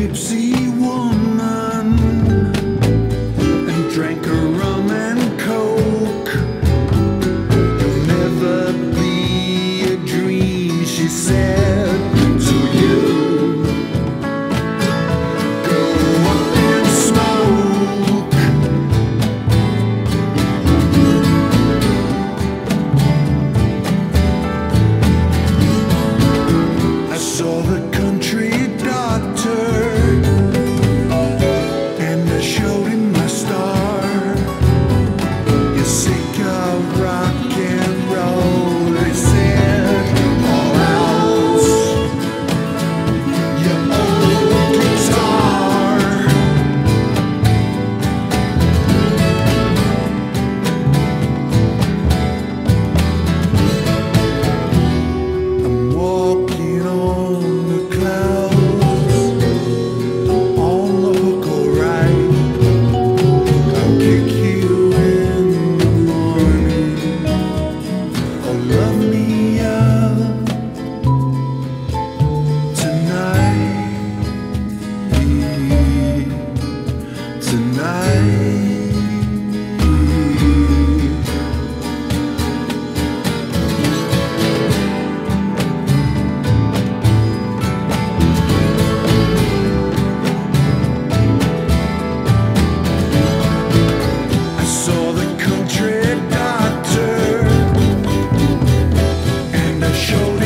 gypsy woman and drank rum and coke. You'll never be a dream, she said. sei que show